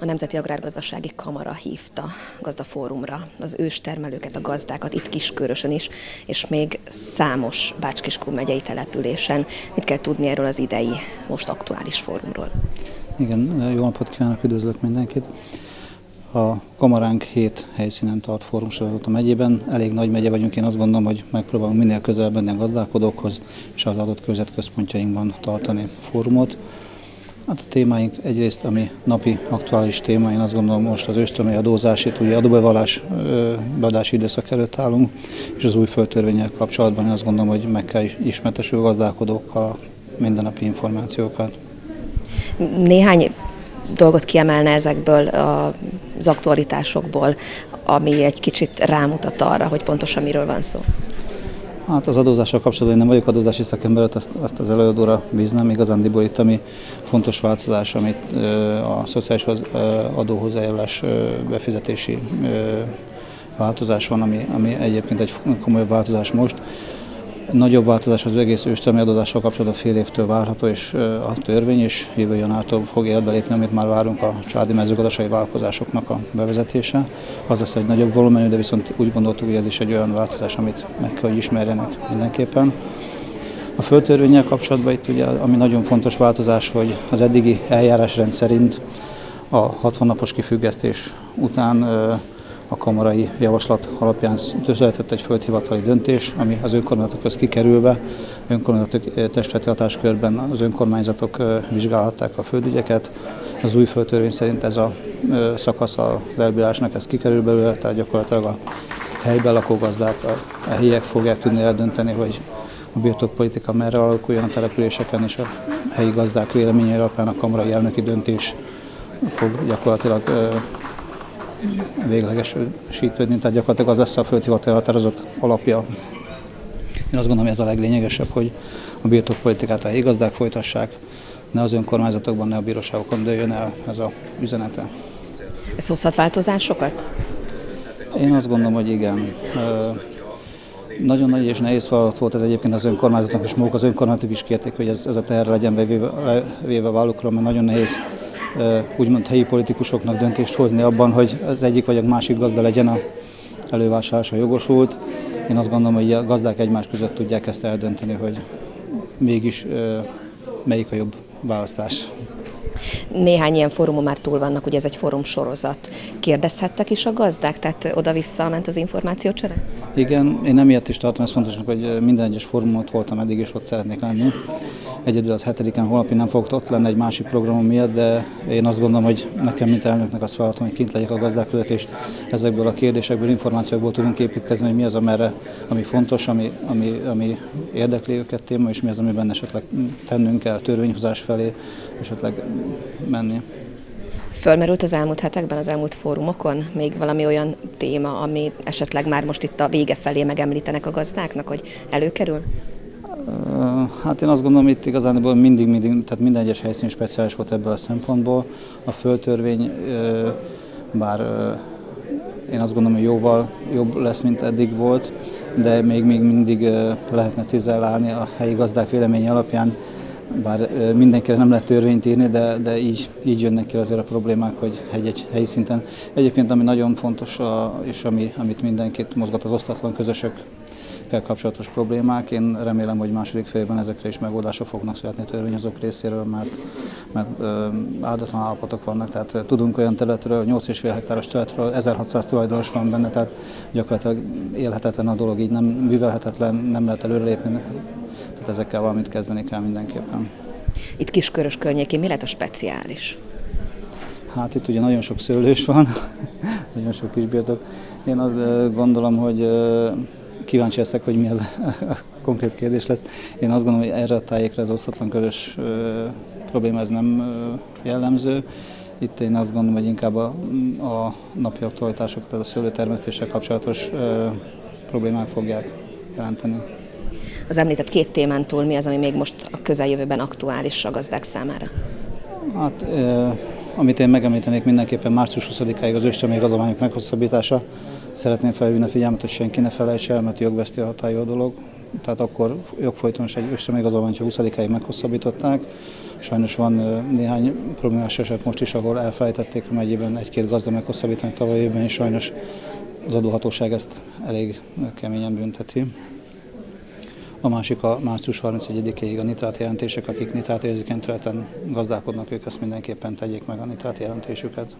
A Nemzeti Agrárgazdasági Kamara hívta gazdafórumra az őstermelőket, a gazdákat itt Kiskörösön is, és még számos Bács-Kiskun megyei településen. Mit kell tudni erről az idei, most aktuális fórumról? Igen, jó napot kívánok, üdvözlök mindenkit. A kamaránk hét helyszínen tart fórumsorozatot a megyében. Elég nagy megye vagyunk, én azt gondolom, hogy megpróbálunk minél közelebb menni a gazdálkodókhoz és az adott körzetközpontjainkban tartani fórumot. Hát a témáink egyrészt, ami napi aktuális téma, én azt gondolom most az őstömei adózási, ugye adóbevallás beadási időszak előtt állunk, és az új földtörvényel kapcsolatban én azt gondolom, hogy meg kell ismerteső gazdálkodókkal a mindennapi információkat. Néhány dolgot kiemelne ezekből az aktualitásokból, ami egy kicsit rámutat arra, hogy pontosan miről van szó. Hát az adózással kapcsolatban én nem vagyok adózási szakember, azt, azt az előadóra bíznám. Igazándiból itt, ami fontos változás, amit a szociális adóhozzájárulás befizetési változás van, ami, ami egyébként egy komoly változás most. Nagyobb változás az egész őstermi adózással kapcsolatban fél évtől várható, és a törvény is jövő januártól fog életbe lépni, amit már várunk a családi mezőgazdasági vállalkozásoknak a bevezetése. Az lesz egy nagyobb volumenű, de viszont úgy gondoltuk, hogy ez is egy olyan változás, amit meg kell, hogy ismerjenek mindenképpen. A földtörvényel kapcsolatban itt ugye, ami nagyon fontos változás, hogy az eddigi eljárásrend szerint a 60 napos kifüggesztés után a kamarai javaslat alapján született egy földhivatali döntés, ami az önkormányzatok köz kikerülve, önkormányzatok testületi hatáskörben az önkormányzatok vizsgálhatták a földügyeket. Az új földtörvény szerint ez a szakasz az elbírásnak ez kikerül belőle, tehát gyakorlatilag a helyben lakó gazdák, a helyiek fogják tudni eldönteni, hogy a birtokpolitika merre alakuljon a településeken, és a helyi gazdák véleménye alapján a kamarai elnöki döntés fog gyakorlatilag véglegesítődni, tehát gyakorlatilag az lesz a földhivatal határozott alapja. Én azt gondolom, hogy ez a leglényegesebb, hogy a birtokpolitikát a gazdák folytassák, ne az önkormányzatokban, ne a bíróságokon dőljön el ez a üzenete. Ez hozhat változásokat? Én azt gondolom, hogy igen. Nagyon nagy és nehéz feladat volt ez egyébként az önkormányzatnak, és maguk az önkormányzatok is kérték, hogy ez, ez a teher legyen véve, véve vállukra, mert nagyon nehéz úgymond helyi politikusoknak döntést hozni abban, hogy az egyik vagy a másik gazda legyen a elővásárlása jogosult. Én azt gondolom, hogy a gazdák egymás között tudják ezt eldönteni, hogy mégis melyik a jobb választás. Néhány ilyen fórumon már túl vannak, ugye ez egy fórum sorozat. Kérdezhettek is a gazdák, tehát oda-vissza ment az információcsere? Igen, én emiatt is tartom ezt fontosnak, hogy minden egyes fórumot voltam eddig, és ott szeretnék lenni. Egyedül az hetediken holnapig nem fogok ott lenni egy másik programom miatt, de én azt gondolom, hogy nekem, mint elnöknek azt feladatom, hogy kint legyek a gazdák között, és ezekből a kérdésekből, információkból tudunk építkezni, hogy mi az, amerre, ami fontos, ami, ami, ami érdekli őket téma, és mi az, amiben esetleg tennünk kell törvényhozás felé, esetleg menni. Fölmerült az elmúlt hetekben, az elmúlt fórumokon még valami olyan téma, ami esetleg már most itt a vége felé megemlítenek a gazdáknak, hogy előkerül? Hát én azt gondolom, itt igazán mindig, mindig, tehát minden egyes helyszín speciális volt ebből a szempontból. A földtörvény, bár én azt gondolom, hogy jóval jobb lesz, mint eddig volt, de még, még mindig lehetne cizellálni a helyi gazdák véleménye alapján, bár mindenkire nem lehet törvényt írni, de, de így, így jönnek ki azért a problémák, hogy egy, egy helyi szinten. Egyébként ami nagyon fontos, a, és ami, amit mindenkit mozgat az osztatlan közösök kapcsolatos problémák. Én remélem, hogy második félben ezekre is megoldások fognak születni a törvényhozók részéről, mert, mert áldatlan állapotok vannak. Tehát tudunk olyan területről, 8,5 hektáros területről, 1600 tulajdonos van benne, tehát gyakorlatilag élhetetlen a dolog, így nem művelhetetlen, nem lehet előrelépni. Tehát ezekkel valamit kezdeni kell mindenképpen. Itt Kiskörös környékén mi lehet a speciális? Hát itt ugye nagyon sok szőlős van, nagyon sok kisbirtok. Én azt gondolom, hogy kíváncsi leszek, hogy mi az a konkrét kérdés lesz. Én azt gondolom, hogy erre a tájékra az osztatlan közös probléma ez nem jellemző. Itt én azt gondolom, hogy inkább a, a napi aktualitások, tehát a szőlőtermesztéssel kapcsolatos ö, problémák fogják jelenteni. Az említett két témán túl mi az, ami még most a közeljövőben aktuális a gazdák számára? Hát, ö, amit én megemlítenék mindenképpen március 20-áig az őstömény gazolványok meghosszabbítása, Szeretném felhívni a figyelmet, hogy senki ne felejtse el, mert jogveszti a hatályú a dolog. Tehát akkor jogfolytonos egy még az hogyha 20-áig meghosszabbították. Sajnos van néhány problémás eset most is, ahol elfelejtették a megyében egy-két gazda meghosszabbítani tavaly évben, és sajnos az adóhatóság ezt elég keményen bünteti. A másik a március 31-ig a nitrát jelentések, akik nitrát érzékeny területen gazdálkodnak, ők ezt mindenképpen tegyék meg a nitrát jelentésüket.